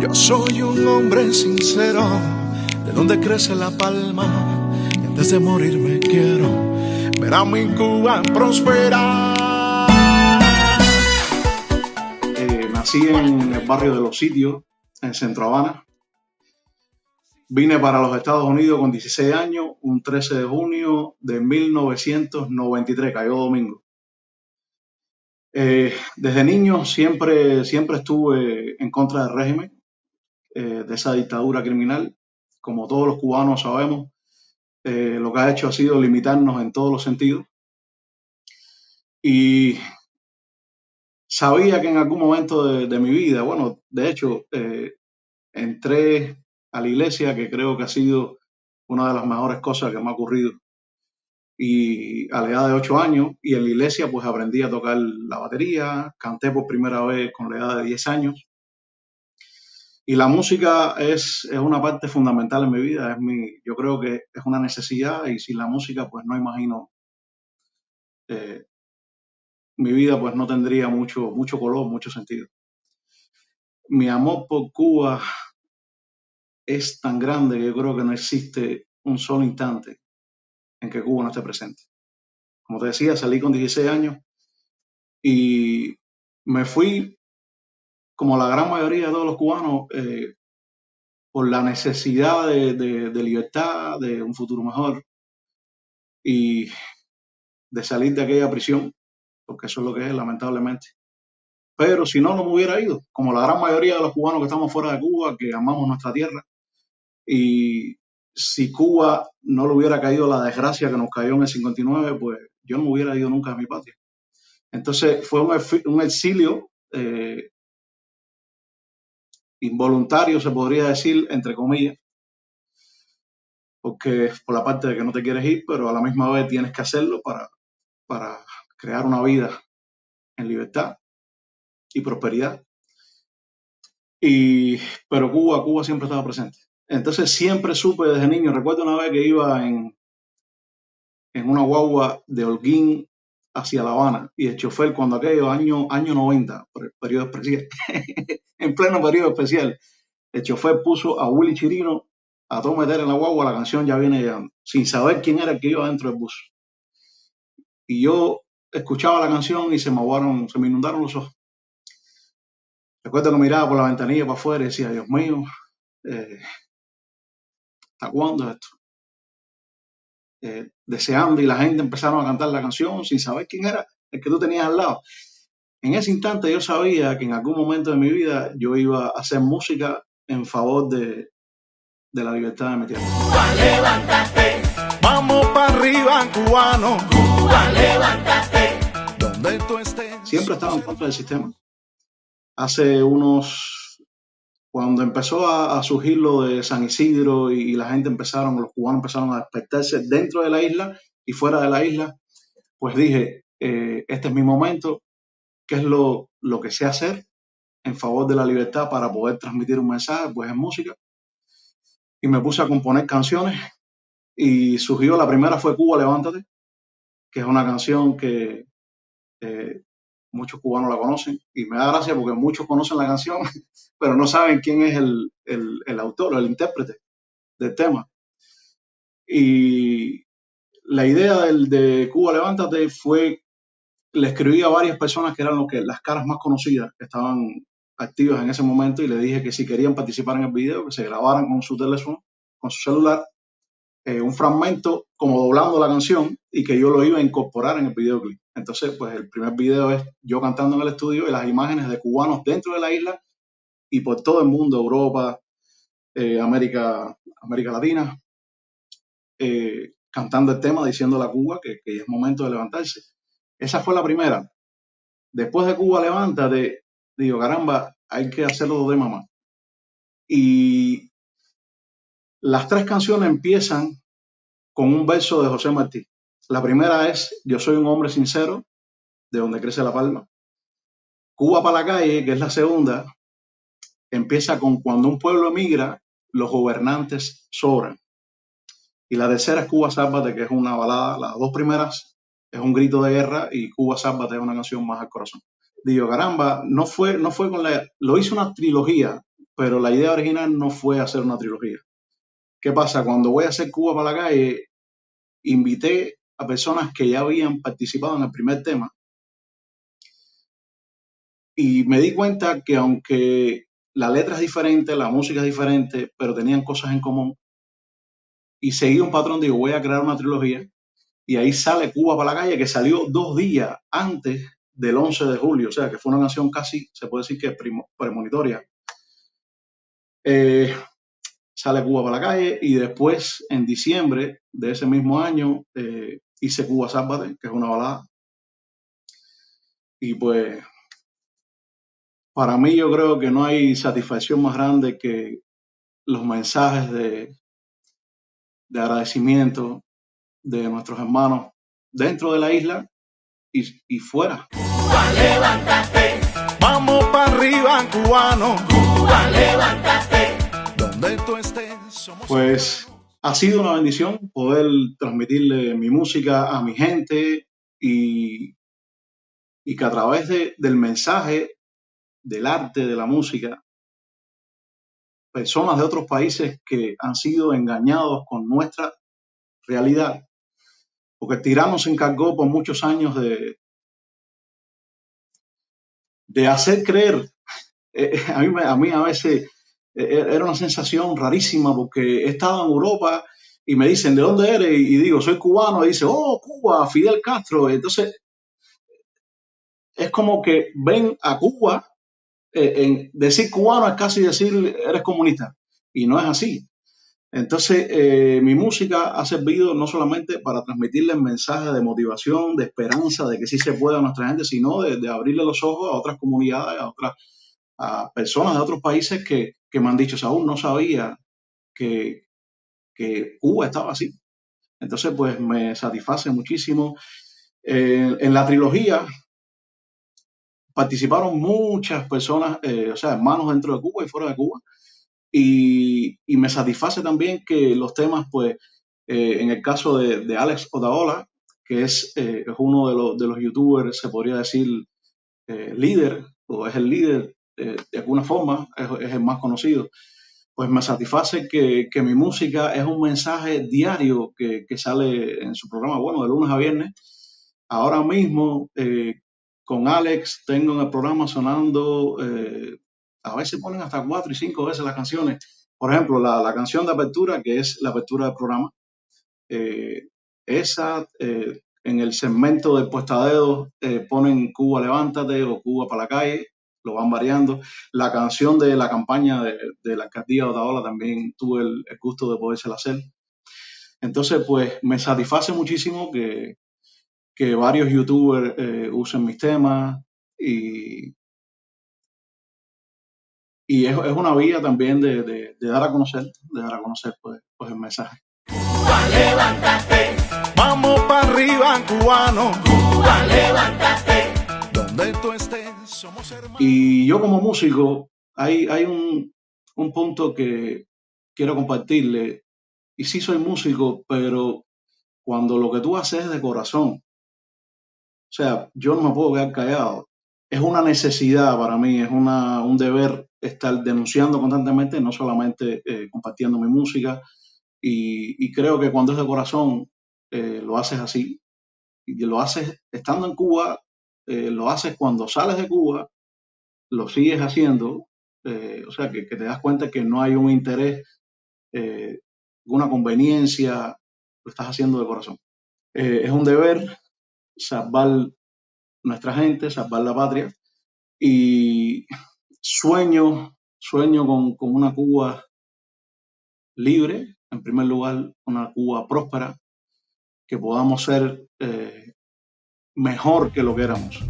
Yo soy un hombre sincero, de donde crece la palma. Y antes de morirme quiero ver a mi Cuba prosperar. Eh, nací en el barrio de Los Sitios, en Centro Habana. Vine para los Estados Unidos con 16 años, un 13 de junio de 1993, cayó domingo. Eh, desde niño siempre, siempre estuve en contra del régimen, eh, de esa dictadura criminal. Como todos los cubanos sabemos, eh, lo que ha hecho ha sido limitarnos en todos los sentidos. Y sabía que en algún momento de, mi vida, bueno, de hecho, entré a la iglesia, que creo que ha sido una de las mejores cosas que me ha ocurrido. Y a la edad de ocho años, y en la iglesia pues aprendí a tocar la batería, canté por primera vez con la edad de 10 años. Y la música es, es una parte fundamental en mi vida, es mi, yo creo que es una necesidad y sin la música pues no imagino, eh, mi vida pues no tendría mucho, mucho color, mucho sentido. Mi amor por Cuba es tan grande que yo creo que no existe un solo instante en que Cuba no esté presente. Como te decía, salí con 16 años y me fui, como la gran mayoría de todos los cubanos, eh, por la necesidad de, de- de libertad, de un futuro mejor y de salir de aquella prisión, porque eso es lo que es, lamentablemente. Pero si no, no me hubiera ido, como la gran mayoría de los cubanos que estamos fuera de Cuba, que amamos nuestra tierra. Y si Cuba no le hubiera caído la desgracia que nos cayó en el 59, pues yo no hubiera ido nunca a mi patria. Entonces fue un exilio eh, involuntario, se podría decir, entre comillas, porque por la parte de que no te quieres ir, pero a la misma vez tienes que hacerlo para, para crear una vida en libertad y prosperidad. Y, pero Cuba, Cuba siempre estaba presente. Entonces siempre supe desde niño, recuerdo una vez que iba en, en una guagua de Holguín hacia La Habana y el chofer cuando aquello, año, año 90, por el periodo especial, en pleno periodo especial, el chofer puso a Willy Chirino a todo meter en la guagua, la canción ya viene llegando, sin saber quién era el que iba dentro del bus. Y yo escuchaba la canción y se me aguaron, se me inundaron los ojos. Recuerdo que miraba por la ventanilla para afuera y decía, Dios mío, eh, ¿hasta cuándo es esto? Eh, deseando y la gente empezaron a cantar la canción sin saber quién era el que tú tenías al lado. En ese instante yo sabía que en algún momento de mi vida yo iba a hacer música en favor de, de la libertad de mi tierra. Cuba, levántate. Vamos para arriba, cubano. Cuba, levántate. Donde tú estés. Siempre estaba en contra del sistema. Hace unos, cuando empezó a, a surgir lo de San Isidro y, y la gente empezaron, los cubanos empezaron a despertarse dentro de la isla y fuera de la isla, pues dije, eh, este es mi momento, ¿qué es lo, lo que sé hacer en favor de la libertad para poder transmitir un mensaje? Pues es música. Y me puse a componer canciones y surgió, la primera fue Cuba, levántate, que es una canción que eh, muchos cubanos la conocen y me da gracia porque muchos conocen la canción, pero no saben quién es el, el, el autor o el intérprete del tema. Y la idea del, de Cuba Levántate fue, le escribí a varias personas que eran lo que, las caras más conocidas que estaban activas en ese momento y le dije que si querían participar en el video, que se grabaran con su teléfono, con su celular, eh, un fragmento como doblando la canción y que yo lo iba a incorporar en el videoclip. Entonces, pues el primer video es yo cantando en el estudio y las imágenes de cubanos dentro de la isla y por todo el mundo, Europa, eh, América, América Latina, eh, cantando el tema, diciéndole a Cuba que, es momento de levantarse. Esa fue la primera. Después de Cuba Levántate, digo, caramba, hay que hacerlo de mamá. Y las tres canciones empiezan con un verso de José Martí. La primera es Yo soy un hombre sincero, de donde crece la palma. Cuba para la calle, que es la segunda, empieza con Cuando un pueblo emigra, los gobernantes sobran. Y la tercera es Cuba Sálvate, que es una balada. Las dos primeras es un grito de guerra y Cuba Sálvate es una canción más al corazón. Digo, caramba, no fue, no fue con la... Lo hice una trilogía, pero la idea original no fue hacer una trilogía. ¿Qué pasa? Cuando voy a hacer Cuba para la calle, invité a personas que ya habían participado en el primer tema y me di cuenta que aunque la letra es diferente, la música es diferente, pero tenían cosas en común, y seguí un patrón, digo, voy a crear una trilogía, y ahí sale Cuba para la calle, que salió dos días antes del 11 de julio, o sea, que fue una canción casi, se puede decir que premonitoria. Eh, sale Cuba para la calle y después, en diciembre de ese mismo año, eh, hice Cuba Sálvate, que es una balada. Y pues, para mí yo creo que no hay satisfacción más grande que los mensajes de, de agradecimiento de nuestros hermanos dentro de la isla y, y fuera. Cuba, levántate. Vamos para arriba, cubano. Cuba, levántate. Pues ha sido una bendición poder transmitirle mi música a mi gente y, y que a través de, del mensaje del arte, de la música, personas de otros países que han sido engañados con nuestra realidad, porque tirano se encargó por muchos años de, de hacer creer, eh, a, mí, a mí a veces era una sensación rarísima porque he estado en Europa y me dicen, ¿de dónde eres? Y digo, soy cubano. Y dice, oh, Cuba, Fidel Castro. Entonces, es como que ven a Cuba, en decir cubano es casi decir, eres comunista. Y no es así. Entonces, eh, mi música ha servido no solamente para transmitirle mensajes de motivación, de esperanza, de que sí se puede a nuestra gente, sino de, abrirle los ojos a otras comunidades, a otras a personas de otros países que, me han dicho, Saúl, no sabía que, que, Cuba estaba así. Entonces, pues me satisface muchísimo. Eh, en la trilogía participaron muchas personas, eh, o sea, hermanos dentro de Cuba y fuera de Cuba y, me satisface también que los temas, pues, eh, en el caso de, Alex Otaola, que es, eh, es uno de los, de los, youtubers, se podría decir, líder, o es el líder de alguna forma, es, el más conocido, pues me satisface que, que, mi música es un mensaje diario que, que, sale en su programa, bueno, de lunes a viernes. Ahora mismo, con Alex, tengo en el programa sonando a veces ponen hasta cuatro y cinco veces las canciones. Por ejemplo, la, canción de apertura, que es la apertura del programa, eh, esa eh, en el segmento de puesta de dedos eh, ponen Cuba levántate o Cuba para la calle, lo van variando. La canción de la campaña de, la alcaldía de Otaola también tuve el, gusto de podérsela hacer. Entonces, pues me satisface muchísimo que, que varios youtubers usen mis temas y, y es, es, una vía también de, de, de, dar a conocer, de dar a conocer pues, pues el mensaje. Cuba, levántate, vamos para arriba, cubano. Cuba, levántate, Y yo como músico, hay, hay un, un punto que quiero compartirle. Y sí soy músico, pero cuando lo que tú haces es de corazón, o sea, yo no me puedo quedar callado. Es una necesidad para mí, es una, un deber estar denunciando constantemente, no solamente eh, compartiendo mi música. Y, creo que cuando es de corazón, eh, lo haces así. Y lo haces estando en Cuba, eh, lo haces cuando sales de Cuba, lo sigues haciendo. o sea, que, te das cuenta que no hay un interés, una conveniencia, lo estás haciendo de corazón. es un deber salvar nuestra gente, salvar la patria. Y sueño, sueño con, una Cuba libre, en primer lugar, una Cuba próspera, que podamos ser eh, mejor que lo que éramos.